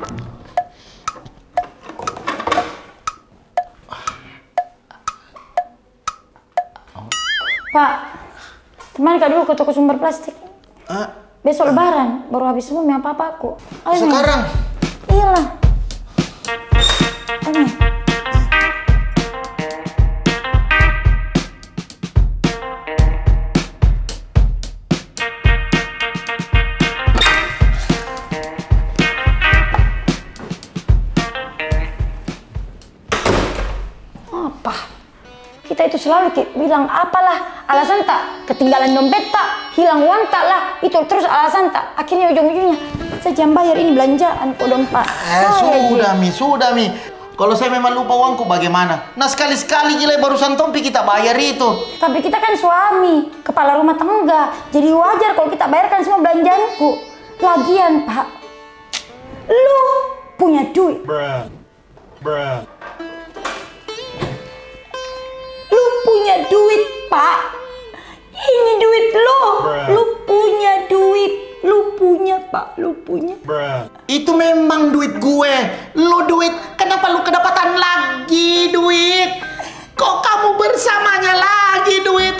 Pak, teman kak dulu ke toko sumber plastik. Ah. Besok ah. lebaran, baru habis semua apa-apa aku. Ayo Sekarang? Iyalah. Kita itu selalu bilang apalah alasan tak ketinggalan dompet tak hilang uang tak lah itu terus alasan tak akhirnya ujung-ujungnya saya jam bayar ini belanjaan kok dong pak Eh, sudah, Mi, sudah, Mi. Kalau saya memang lupa uangku bagaimana? Nah, sekali-sekali gila barusan Tompi kita bayar itu. Tapi kita kan suami, kepala rumah tangga. Jadi wajar kalau kita bayarkan semua belanjaanku. Lagian, Pak. Lu punya duit. Bruh. Bruh. Duit, Pak. Ini duit lu. Bruh. Lu punya duit. Lu punya, Pak. Lu punya. Bruh. Itu memang duit gue. Lo duit, kenapa lu kedapatan lagi duit? Kok kamu bersamanya lagi duit?